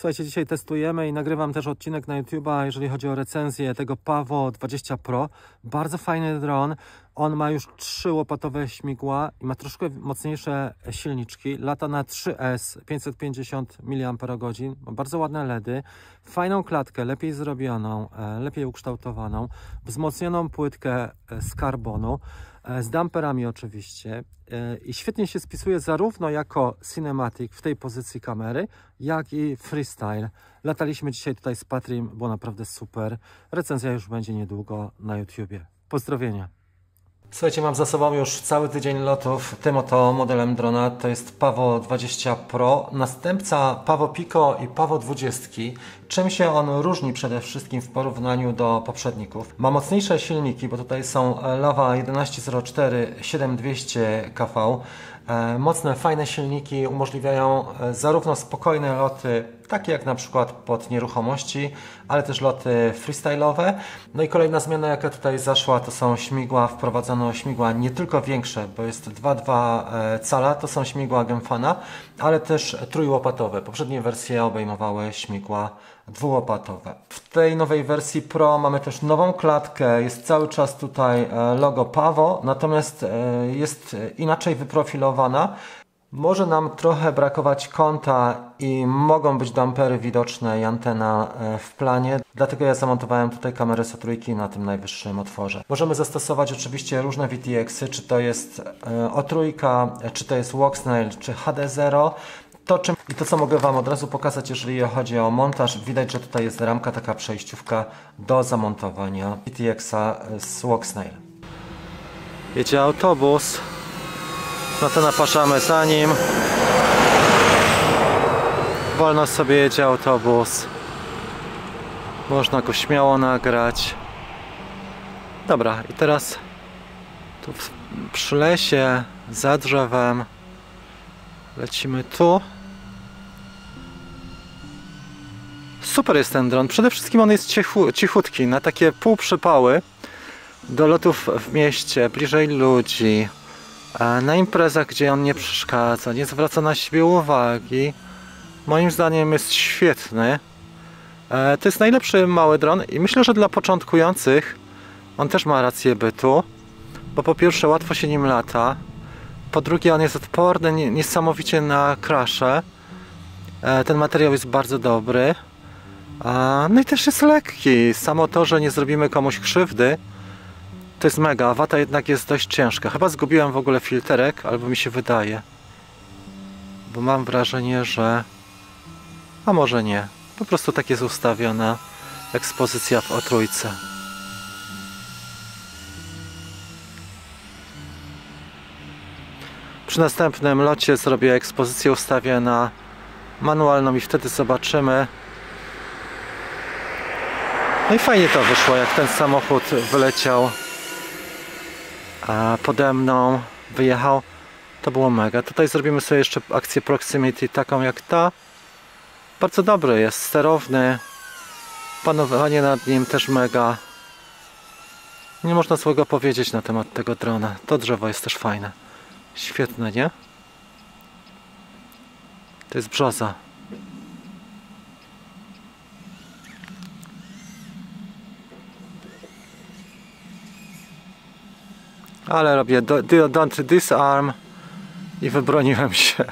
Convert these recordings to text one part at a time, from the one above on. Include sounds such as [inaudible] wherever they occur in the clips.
Słuchajcie, dzisiaj testujemy i nagrywam też odcinek na YouTube'a, jeżeli chodzi o recenzję tego Pavo 20 Pro. Bardzo fajny dron. On ma już trzy łopatowe śmigła i ma troszkę mocniejsze silniczki. Lata na 3S, 550 mAh. Ma bardzo ładne LEDy, fajną klatkę, lepiej zrobioną, e, lepiej ukształtowaną, wzmocnioną płytkę e, z karbonu. E, z damperami oczywiście e, i świetnie się spisuje zarówno jako cinematic w tej pozycji kamery, jak i freestyle. Lataliśmy dzisiaj tutaj z Patrim, było naprawdę super. Recenzja już będzie niedługo na YouTubie. Pozdrowienia. Słuchajcie, mam za sobą już cały tydzień lotów tym oto modelem drona. To jest Pavo 20 Pro, następca Pavo Pico i Pavo 20. Czym się on różni przede wszystkim w porównaniu do poprzedników? Ma mocniejsze silniki, bo tutaj są Lava 1104 7200 kV. E, mocne, fajne silniki umożliwiają e, zarówno spokojne loty, takie jak na przykład pod nieruchomości, ale też loty freestyle'owe. No i kolejna zmiana, jaka tutaj zaszła, to są śmigła. Wprowadzono śmigła nie tylko większe, bo jest 2,2 e, cala, to są śmigła Gemfana, ale też trójłopatowe. Poprzednie wersje obejmowały śmigła dwułopatowe. W tej nowej wersji Pro mamy też nową klatkę, jest cały czas tutaj e, logo Pavo, natomiast e, jest inaczej wyprofilowana. Może nam trochę brakować kąta i mogą być dampery widoczne i antena e, w planie, dlatego ja zamontowałem tutaj kamerę Sotrójki na tym najwyższym otworze. Możemy zastosować oczywiście różne VTX-y, czy to jest O3, czy to jest Walksnail, czy HD0 to, czym, I to, co mogę Wam od razu pokazać, jeżeli chodzi o montaż, widać, że tutaj jest ramka, taka przejściówka do zamontowania PTX-a z Walksnail. Jedzie autobus, no to napaszamy za nim. Wolno sobie jedzie autobus. Można go śmiało nagrać. Dobra, i teraz tu przy lesie, za drzewem lecimy tu. Super jest ten dron. Przede wszystkim on jest cichu, cichutki, na takie półprzypały do lotów w mieście, bliżej ludzi, na imprezach, gdzie on nie przeszkadza, nie zwraca na siebie uwagi. Moim zdaniem jest świetny. E, to jest najlepszy mały dron i myślę, że dla początkujących on też ma rację bytu, bo po pierwsze łatwo się nim lata, po drugie on jest odporny niesamowicie na krasze. E, ten materiał jest bardzo dobry. No i też jest lekki. Samo to, że nie zrobimy komuś krzywdy, to jest mega. Wata jednak jest dość ciężka. Chyba zgubiłem w ogóle filterek, albo mi się wydaje. Bo mam wrażenie, że... A może nie. Po prostu tak jest ustawiona ekspozycja w otrójce. Przy następnym locie zrobię ekspozycję, ustawię na manualną i wtedy zobaczymy no i fajnie to wyszło, jak ten samochód wyleciał pode mną, wyjechał. To było mega. Tutaj zrobimy sobie jeszcze akcję proximity taką jak ta. Bardzo dobry jest, sterowny. Panowanie nad nim też mega. Nie można złego powiedzieć na temat tego drona. To drzewo jest też fajne. Świetne, nie? To jest brzoza. Ale robię do, do, don't disarm i wybroniłem się.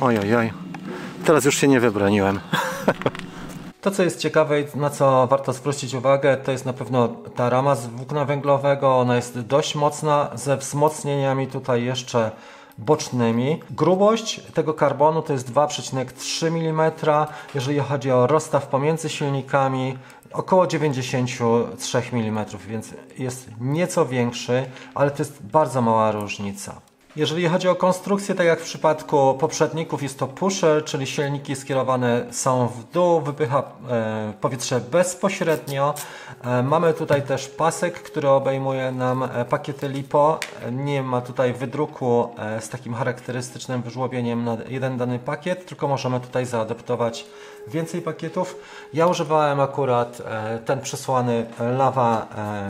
Oj, oj, oj. Teraz już się nie wybroniłem. [laughs] To, co jest ciekawe i na co warto zwrócić uwagę, to jest na pewno ta rama z włókna węglowego. Ona jest dość mocna, ze wzmocnieniami tutaj jeszcze bocznymi. Grubość tego karbonu to jest 2,3 mm. Jeżeli chodzi o rozstaw pomiędzy silnikami, około 93 mm, więc jest nieco większy, ale to jest bardzo mała różnica. Jeżeli chodzi o konstrukcję, tak jak w przypadku poprzedników, jest to pusher, czyli silniki skierowane są w dół, wypycha e, powietrze bezpośrednio. E, mamy tutaj też pasek, który obejmuje nam e, pakiety LiPo. Nie ma tutaj wydruku z takim charakterystycznym wyżłobieniem na jeden dany pakiet, tylko możemy tutaj zaadaptować więcej pakietów. Ja używałem akurat e, ten przesłany Lava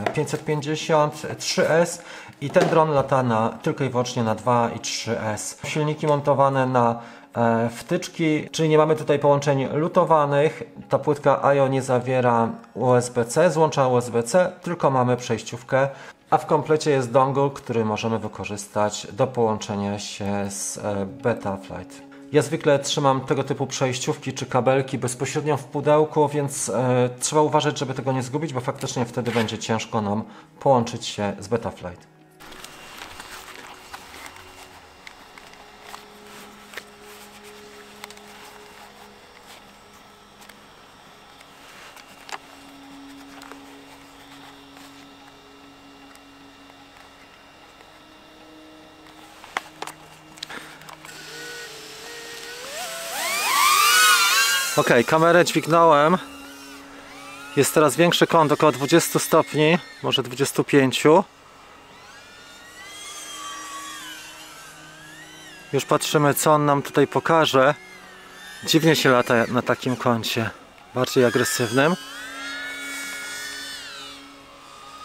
e, 550 3S i ten dron lata na, tylko i wyłącznie na 2 i 3S. Silniki montowane na e, wtyczki, czyli nie mamy tutaj połączeń lutowanych. Ta płytka IO nie zawiera USB-C, złącza USB-C, tylko mamy przejściówkę. A w komplecie jest dongle, który możemy wykorzystać do połączenia się z e, Betaflight. Ja zwykle trzymam tego typu przejściówki czy kabelki bezpośrednio w pudełku, więc e, trzeba uważać, żeby tego nie zgubić, bo faktycznie wtedy będzie ciężko nam połączyć się z Betaflight. Ok, kamerę dźwignąłem. Jest teraz większy kąt, około 20 stopni, może 25. Już patrzymy, co on nam tutaj pokaże. Dziwnie się lata na takim kącie, bardziej agresywnym.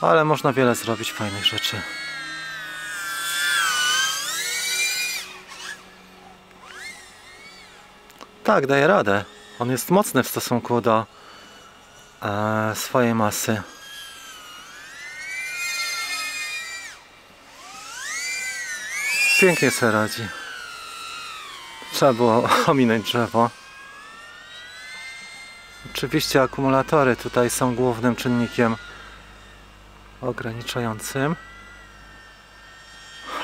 Ale można wiele zrobić fajnych rzeczy. Tak, daje radę. On jest mocny w stosunku do e, swojej masy. Pięknie sobie radzi. Trzeba było [laughs] ominąć drzewo. Oczywiście akumulatory tutaj są głównym czynnikiem ograniczającym.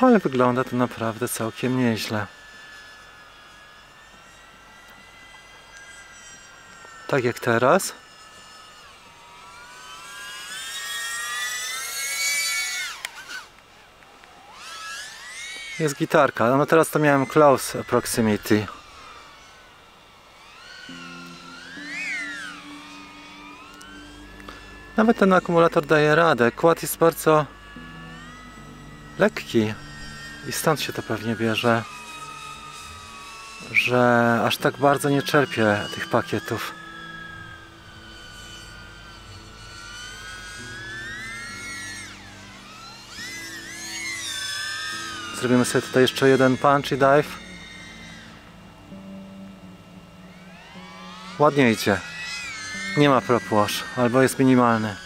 Ale wygląda to naprawdę całkiem nieźle. Tak jak teraz. Jest gitarka, no teraz to miałem close proximity. Nawet ten akumulator daje radę. Kład jest bardzo lekki i stąd się to pewnie bierze, że aż tak bardzo nie czerpię tych pakietów. Zrobimy sobie tutaj jeszcze jeden punch i dive. Ładnie idzie. Nie ma prop albo jest minimalny.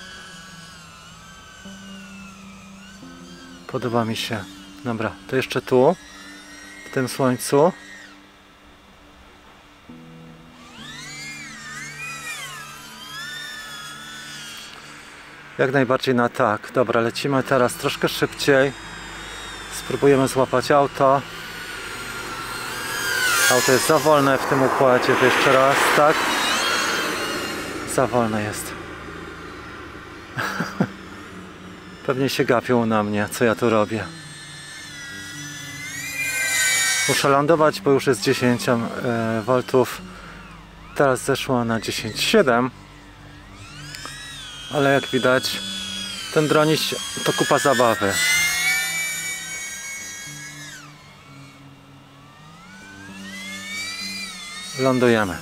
Podoba mi się. Dobra, to jeszcze tu, w tym słońcu. Jak najbardziej na tak. Dobra, lecimy teraz troszkę szybciej. Spróbujemy złapać auto. Auto jest za wolne w tym układzie, to jeszcze raz, tak? Za wolne jest. [laughs] Pewnie się gapią na mnie, co ja tu robię. Muszę lądować, bo już jest 10 e, V. Teraz zeszło na 10,7. Ale jak widać, ten droniś to kupa zabawy. Lądujemy.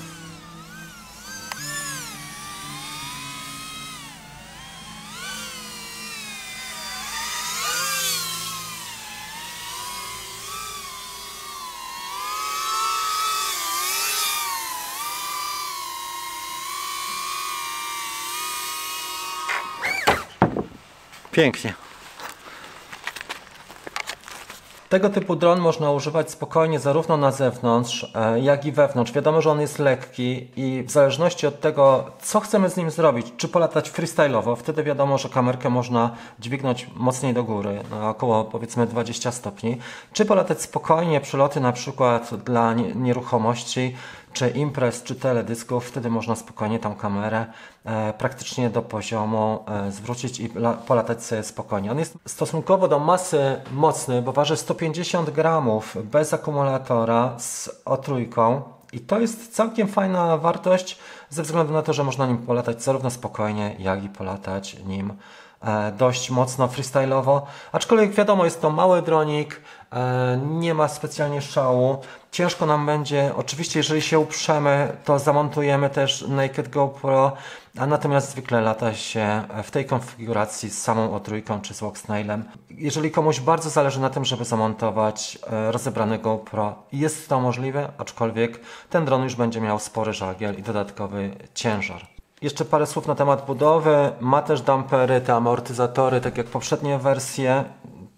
Pięknie. Tego typu dron można używać spokojnie zarówno na zewnątrz, e, jak i wewnątrz. Wiadomo, że on jest lekki i w zależności od tego, co chcemy z nim zrobić, czy polatać freestyle'owo, wtedy wiadomo, że kamerkę można dźwignąć mocniej do góry, na około powiedzmy 20 stopni, czy polatać spokojnie, przyloty na przykład dla nieruchomości, czy imprez, czy teledysków, wtedy można spokojnie tą kamerę e, praktycznie do poziomu e, zwrócić i la, polatać sobie spokojnie. On jest stosunkowo do masy mocny, bo waży 150 gramów bez akumulatora z otrójką i to jest całkiem fajna wartość ze względu na to, że można nim polatać zarówno spokojnie, jak i polatać nim e, dość mocno freestyle'owo. Aczkolwiek wiadomo, jest to mały dronik, nie ma specjalnie szału. Ciężko nam będzie, oczywiście jeżeli się uprzemy, to zamontujemy też Naked GoPro, a natomiast zwykle lata się w tej konfiguracji z samą O3 czy z Walksnailem. Jeżeli komuś bardzo zależy na tym, żeby zamontować e, rozebrane GoPro, jest to możliwe, aczkolwiek ten dron już będzie miał spory żagiel i dodatkowy ciężar. Jeszcze parę słów na temat budowy. Ma też dampery, te amortyzatory, tak jak poprzednie wersje.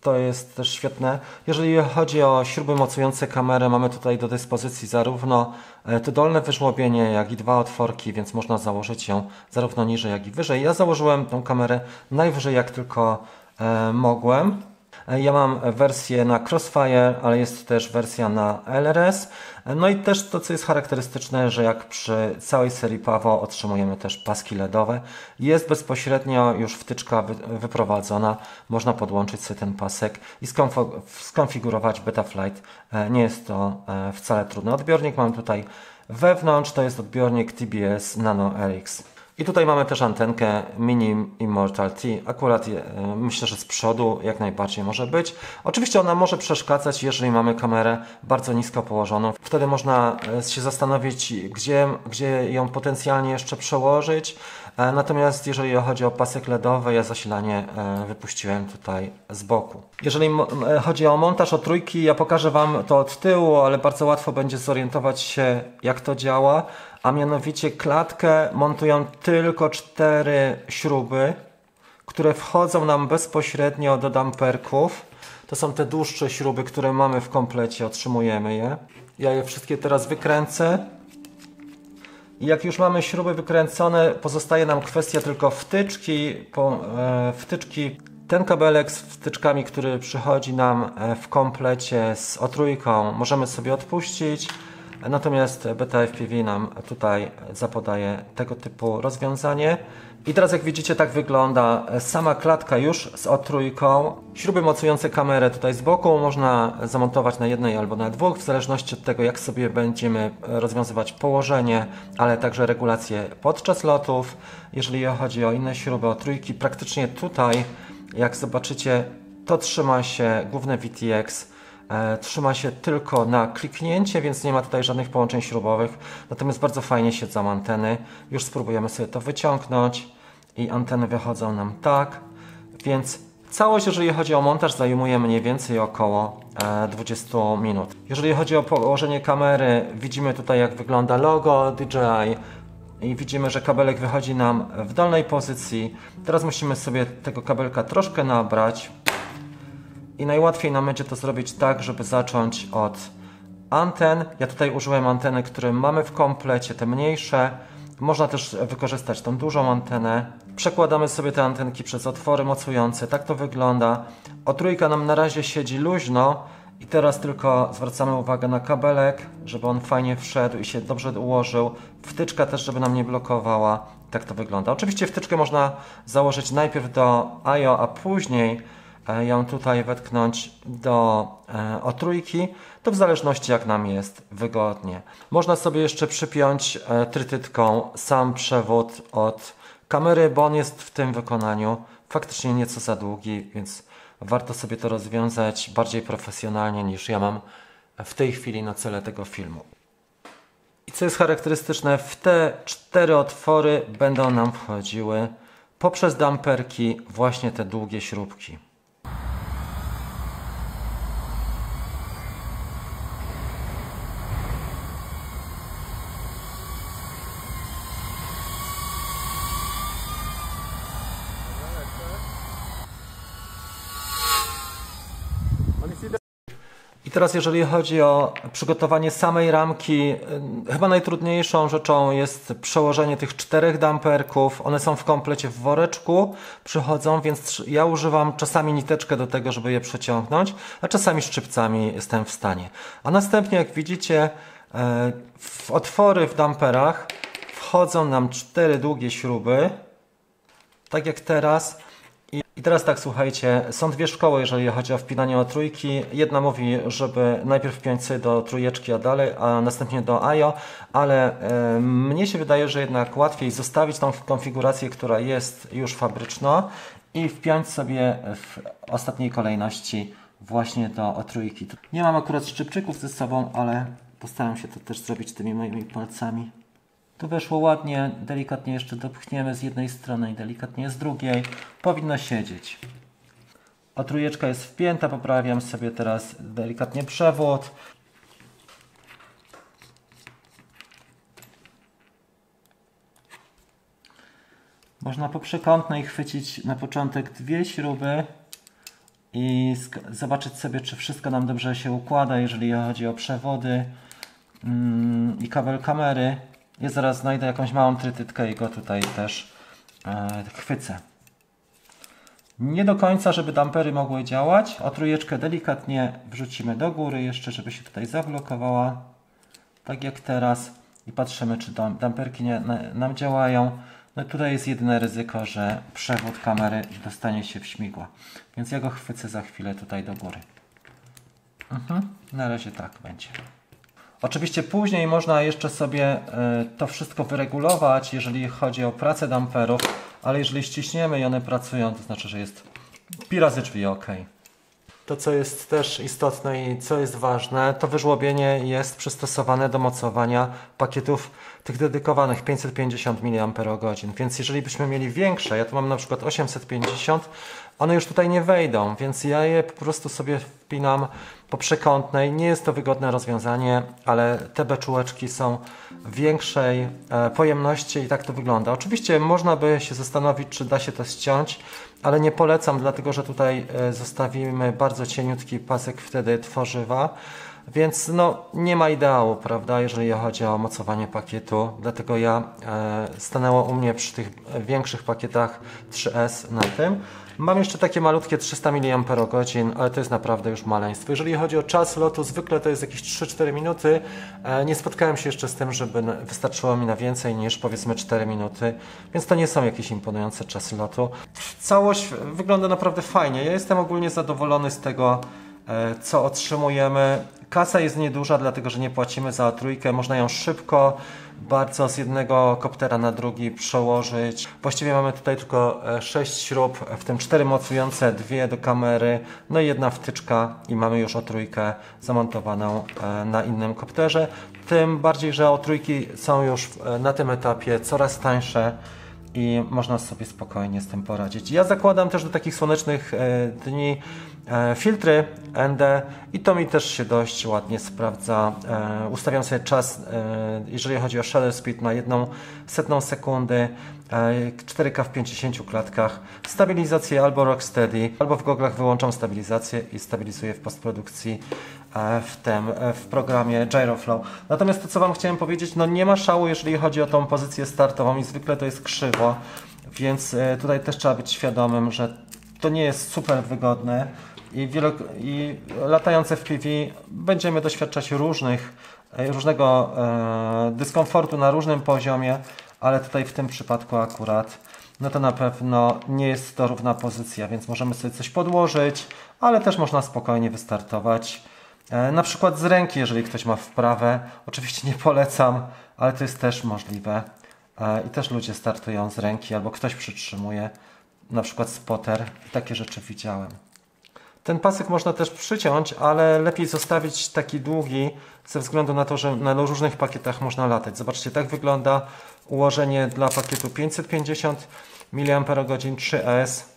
To jest też świetne. Jeżeli chodzi o śruby mocujące kamerę, mamy tutaj do dyspozycji zarówno e, to dolne wyżłobienie, jak i dwa otworki, więc można założyć ją zarówno niżej, jak i wyżej. Ja założyłem tą kamerę najwyżej jak tylko e, mogłem. Ja mam wersję na Crossfire, ale jest też wersja na LRS. No i też to, co jest charakterystyczne, że jak przy całej serii Pawo otrzymujemy też paski LEDowe. Jest bezpośrednio już wtyczka wyprowadzona. Można podłączyć sobie ten pasek i skonfigurować Betaflight. E, nie jest to e, wcale trudne. Odbiornik mam tutaj wewnątrz, to jest odbiornik TBS Nano RX. I tutaj mamy też antenkę Mini Immortal T. Akurat e, myślę, że z przodu jak najbardziej może być. Oczywiście ona może przeszkadzać, jeżeli mamy kamerę bardzo nisko położoną. Wtedy można e, się zastanowić, gdzie, gdzie ją potencjalnie jeszcze przełożyć. E, natomiast jeżeli chodzi o pasek LEDowy, ja zasilanie wypuściłem tutaj z boku. Jeżeli chodzi o montaż o trójki, ja pokażę Wam to od tyłu, ale bardzo łatwo będzie zorientować się, jak to działa a mianowicie klatkę montują tylko cztery śruby, które wchodzą nam bezpośrednio do damperków. To są te dłuższe śruby, które mamy w komplecie, otrzymujemy je. Ja je wszystkie teraz wykręcę. I jak już mamy śruby wykręcone, pozostaje nam kwestia tylko wtyczki. Po, e, wtyczki ten kabelek z wtyczkami, który przychodzi nam e, w komplecie z otrójką, możemy sobie odpuścić. Natomiast Beta FPV nam tutaj zapodaje tego typu rozwiązanie. I teraz jak widzicie tak wygląda sama klatka już z otrójką. Śruby mocujące kamerę tutaj z boku można zamontować na jednej albo na dwóch, w zależności od tego jak sobie będziemy rozwiązywać położenie, ale także regulacje podczas lotów. Jeżeli chodzi o inne śruby o trójki, praktycznie tutaj jak zobaczycie to trzyma się główne VTX trzyma się tylko na kliknięcie, więc nie ma tutaj żadnych połączeń śrubowych. Natomiast bardzo fajnie siedzą anteny. Już spróbujemy sobie to wyciągnąć i anteny wychodzą nam tak. Więc całość, jeżeli chodzi o montaż, zajmuje mniej więcej około 20 e, minut. Jeżeli chodzi o położenie kamery, widzimy tutaj jak wygląda logo DJI i widzimy, że kabelek wychodzi nam w dolnej pozycji. Teraz musimy sobie tego kabelka troszkę nabrać, i najłatwiej nam będzie to zrobić tak, żeby zacząć od anten. Ja tutaj użyłem anteny, które mamy w komplecie, te mniejsze. Można też wykorzystać tą dużą antenę. Przekładamy sobie te antenki przez otwory mocujące. Tak to wygląda. O trójka nam na razie siedzi luźno. I teraz tylko zwracamy uwagę na kabelek, żeby on fajnie wszedł i się dobrze ułożył. Wtyczka też, żeby nam nie blokowała. Tak to wygląda. Oczywiście wtyczkę można założyć najpierw do IO, a później ją tutaj wetknąć do e, otrójki, to w zależności jak nam jest wygodnie. Można sobie jeszcze przypiąć e, trytytką sam przewód od kamery, bo on jest w tym wykonaniu faktycznie nieco za długi, więc warto sobie to rozwiązać bardziej profesjonalnie niż ja mam w tej chwili na cele tego filmu. I co jest charakterystyczne, w te cztery otwory będą nam wchodziły poprzez damperki właśnie te długie śrubki. Teraz jeżeli chodzi o przygotowanie samej ramki, y, chyba najtrudniejszą rzeczą jest przełożenie tych czterech damperków. One są w komplecie w woreczku, przychodzą, więc ja używam czasami niteczkę do tego, żeby je przeciągnąć, a czasami szczypcami jestem w stanie. A następnie, jak widzicie, y, w otwory w damperach wchodzą nam cztery długie śruby, tak jak teraz. I teraz tak, słuchajcie, są dwie szkoły, jeżeli chodzi o wpinanie o trójki. Jedna mówi, żeby najpierw wpiąć sobie do trójeczki, a dalej, a następnie do IO, ale e, mnie się wydaje, że jednak łatwiej zostawić tą konfigurację, która jest już fabryczna i wpiąć sobie w ostatniej kolejności właśnie do otrójki. Nie mam akurat szczypczyków ze sobą, ale postaram się to też zrobić tymi moimi palcami. Tu weszło ładnie, delikatnie jeszcze dopchniemy z jednej strony i delikatnie z drugiej. Powinno siedzieć. A trójeczka jest wpięta, poprawiam sobie teraz delikatnie przewód. Można po przekątnej chwycić na początek dwie śruby i zobaczyć sobie, czy wszystko nam dobrze się układa, jeżeli chodzi o przewody mm, i kabel kamery. Ja zaraz znajdę jakąś małą trytytkę i go tutaj też e, chwycę. Nie do końca, żeby dampery mogły działać. O trójeczkę delikatnie wrzucimy do góry jeszcze, żeby się tutaj zablokowała. Tak jak teraz. I patrzymy, czy damperki nie, nam działają. No tutaj jest jedyne ryzyko, że przewód kamery dostanie się w śmigła. Więc ja go chwycę za chwilę tutaj do góry. Mhm. Na razie tak będzie. Oczywiście później można jeszcze sobie e, to wszystko wyregulować, jeżeli chodzi o pracę damperów, ale jeżeli ściśniemy i one pracują, to znaczy, że jest pi razy drzwi ok. To, co jest też istotne i co jest ważne, to wyżłobienie jest przystosowane do mocowania pakietów tych dedykowanych 550 mAh. Więc jeżeli byśmy mieli większe, ja tu mam na przykład 850, one już tutaj nie wejdą, więc ja je po prostu sobie wpinam po przekątnej. Nie jest to wygodne rozwiązanie, ale te beczułeczki są większej e, pojemności i tak to wygląda. Oczywiście można by się zastanowić, czy da się to ściąć, ale nie polecam, dlatego że tutaj e, zostawimy bardzo cieniutki pasek wtedy tworzywa. Więc no, nie ma ideału, prawda, jeżeli chodzi o mocowanie pakietu. Dlatego ja e, stanęło u mnie przy tych większych pakietach 3S na tym. Mam jeszcze takie malutkie 300 mAh, ale to jest naprawdę już maleństwo. Jeżeli chodzi o czas lotu, zwykle to jest jakieś 3-4 minuty. E, nie spotkałem się jeszcze z tym, żeby wystarczyło mi na więcej niż powiedzmy 4 minuty, więc to nie są jakieś imponujące czasy lotu. Całość wygląda naprawdę fajnie. Ja jestem ogólnie zadowolony z tego, co otrzymujemy. Kasa jest nieduża, dlatego że nie płacimy za trójkę. Można ją szybko, bardzo z jednego koptera na drugi przełożyć. Właściwie mamy tutaj tylko 6 e, śrub, w tym 4 mocujące, dwie do kamery, no i jedna wtyczka i mamy już o trójkę zamontowaną e, na innym kopterze. Tym bardziej, że o trójki są już e, na tym etapie coraz tańsze i można sobie spokojnie z tym poradzić. Ja zakładam też do takich słonecznych dni E, filtry ND i to mi też się dość ładnie sprawdza. E, ustawiam sobie czas, e, jeżeli chodzi o shutter speed na jedną setną sekundy, 4K w 50 klatkach, stabilizację albo Rocksteady, albo w goglach wyłączam stabilizację i stabilizuję w postprodukcji w tym, w programie Gyroflow. Natomiast to, co Wam chciałem powiedzieć, no nie ma szału, jeżeli chodzi o tą pozycję startową i zwykle to jest krzywo, więc tutaj też trzeba być świadomym, że to nie jest super wygodne i, wielo, i latające w PV będziemy doświadczać różnych, e, różnego e, dyskomfortu na różnym poziomie, ale tutaj w tym przypadku akurat no to na pewno nie jest to równa pozycja, więc możemy sobie coś podłożyć, ale też można spokojnie wystartować. E, na przykład z ręki, jeżeli ktoś ma wprawę. Oczywiście nie polecam, ale to jest też możliwe. E, I też ludzie startują z ręki, albo ktoś przytrzymuje, na przykład spotter. Takie rzeczy widziałem. Ten pasek można też przyciąć, ale lepiej zostawić taki długi ze względu na to, że na różnych pakietach można latać. Zobaczcie, tak wygląda ułożenie dla pakietu 550 mAh 3S.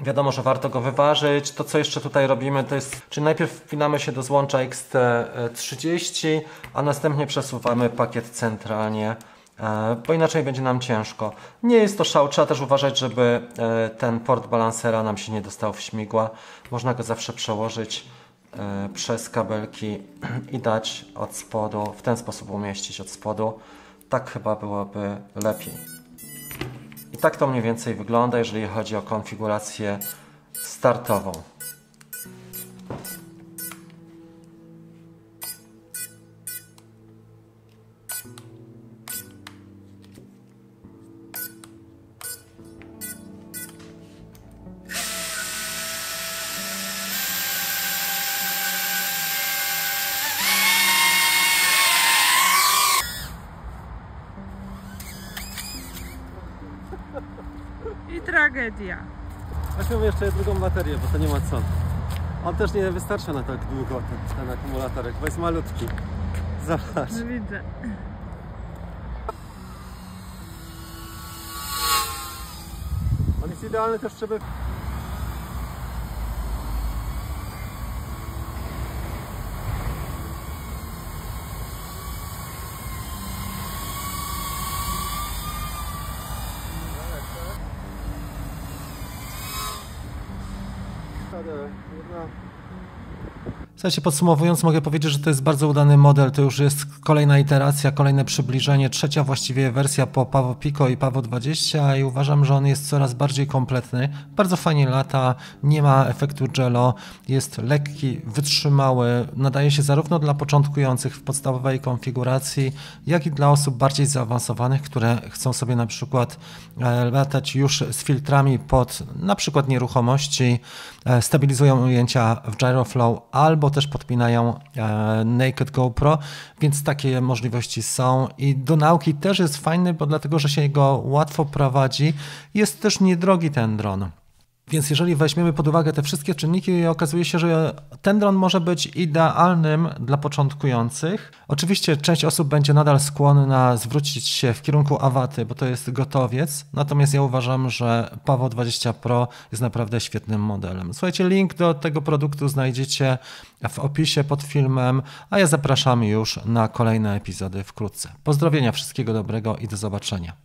Wiadomo, że warto go wyważyć. To, co jeszcze tutaj robimy, to jest, czyli najpierw wpinamy się do złącza XT30, a następnie przesuwamy pakiet centralnie E, bo inaczej będzie nam ciężko. Nie jest to szał, trzeba też uważać, żeby e, ten port balansera nam się nie dostał w śmigła. Można go zawsze przełożyć e, przez kabelki [clears throat] i dać od spodu, w ten sposób umieścić od spodu. Tak chyba byłoby lepiej. I tak to mniej więcej wygląda, jeżeli chodzi o konfigurację startową. Tragedia. Weźmy jeszcze drugą baterię, bo to nie ma co. On też nie wystarcza na tak długo, ten, ten akumulatorek, bo jest malutki. Zobacz. No widzę. On jest idealny też, żeby... W sensie podsumowując, mogę powiedzieć, że to jest bardzo udany model. To już jest kolejna iteracja, kolejne przybliżenie, trzecia właściwie wersja po Pawo Pico i Pawo 20 i uważam, że on jest coraz bardziej kompletny. Bardzo fajnie lata, nie ma efektu jello, jest lekki, wytrzymały, nadaje się zarówno dla początkujących w podstawowej konfiguracji, jak i dla osób bardziej zaawansowanych, które chcą sobie na przykład e, latać już z filtrami pod na przykład nieruchomości, stabilizują ujęcia w Gyroflow albo też podpinają e, Naked GoPro, więc takie możliwości są i do nauki też jest fajny, bo dlatego, że się go łatwo prowadzi, jest też niedrogi ten dron. Więc jeżeli weźmiemy pod uwagę te wszystkie czynniki, okazuje się, że ten dron może być idealnym dla początkujących. Oczywiście część osób będzie nadal skłonna zwrócić się w kierunku Awaty, bo to jest gotowiec. Natomiast ja uważam, że Paweł 20 Pro jest naprawdę świetnym modelem. Słuchajcie, link do tego produktu znajdziecie w opisie pod filmem, a ja zapraszam już na kolejne epizody wkrótce. Pozdrowienia, wszystkiego dobrego i do zobaczenia.